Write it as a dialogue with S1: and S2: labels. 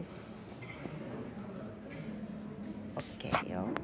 S1: this. Okay, oh.